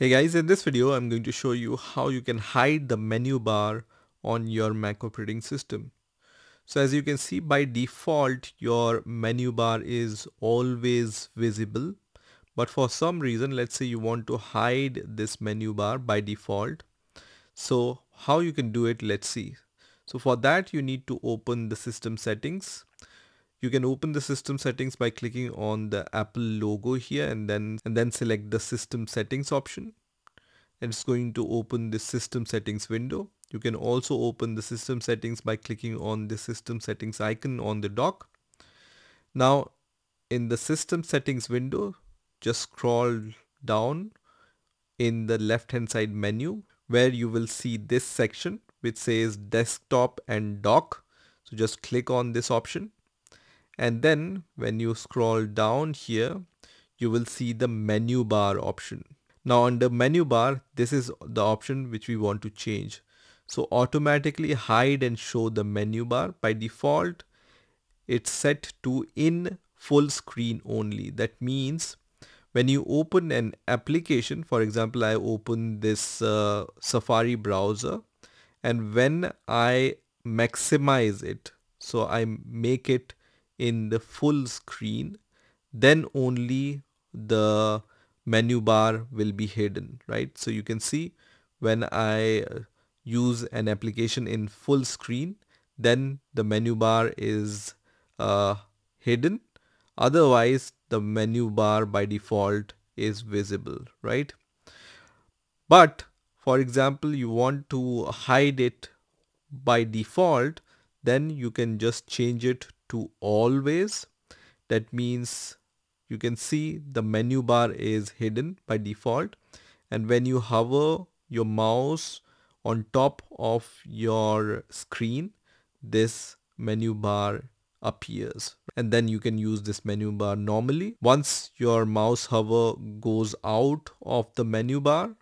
Hey guys, in this video I'm going to show you how you can hide the menu bar on your Mac operating system. So as you can see by default your menu bar is always visible but for some reason let's say you want to hide this menu bar by default. So how you can do it let's see. So for that you need to open the system settings you can open the system settings by clicking on the Apple logo here and then and then select the system settings option and it's going to open the system settings window. You can also open the system settings by clicking on the system settings icon on the dock. Now in the system settings window just scroll down in the left hand side menu where you will see this section which says desktop and dock. So just click on this option and then when you scroll down here you will see the menu bar option. Now under menu bar this is the option which we want to change. So automatically hide and show the menu bar. By default it's set to in full screen only. That means when you open an application for example I open this uh, Safari browser and when I maximize it so I make it in the full screen then only the menu bar will be hidden right? So you can see when I uh, use an application in full screen then the menu bar is uh, hidden. Otherwise the menu bar by default is visible right? But for example you want to hide it by default then you can just change it to always that means you can see the menu bar is hidden by default. And when you hover your mouse on top of your screen this menu bar appears. And then you can use this menu bar normally. Once your mouse hover goes out of the menu bar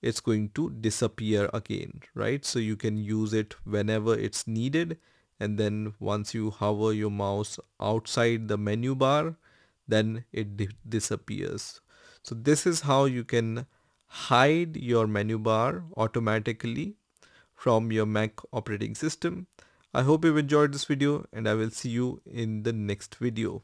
it's going to disappear again right? So you can use it whenever it's needed and then once you hover your mouse outside the menu bar then it di disappears so this is how you can hide your menu bar automatically from your Mac operating system. I hope you've enjoyed this video and I will see you in the next video.